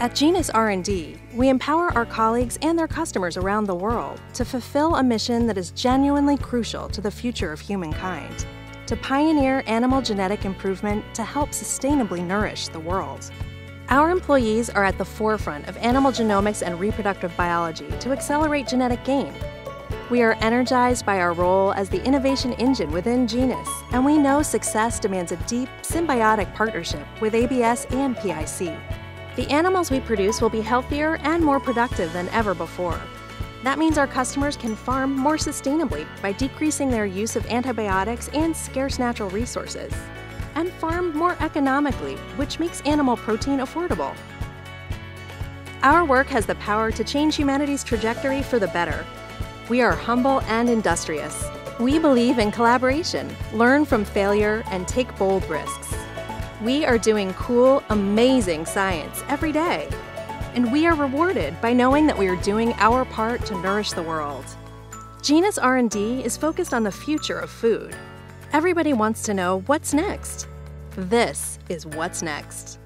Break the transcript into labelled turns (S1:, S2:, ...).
S1: At Genus R&D, we empower our colleagues and their customers around the world to fulfill a mission that is genuinely crucial to the future of humankind, to pioneer animal genetic improvement to help sustainably nourish the world. Our employees are at the forefront of animal genomics and reproductive biology to accelerate genetic gain. We are energized by our role as the innovation engine within Genus, and we know success demands a deep, symbiotic partnership with ABS and PIC. The animals we produce will be healthier and more productive than ever before. That means our customers can farm more sustainably by decreasing their use of antibiotics and scarce natural resources, and farm more economically, which makes animal protein affordable. Our work has the power to change humanity's trajectory for the better. We are humble and industrious. We believe in collaboration, learn from failure, and take bold risks. We are doing cool, amazing science every day. And we are rewarded by knowing that we are doing our part to nourish the world. Genus R&D is focused on the future of food. Everybody wants to know what's next. This is what's next.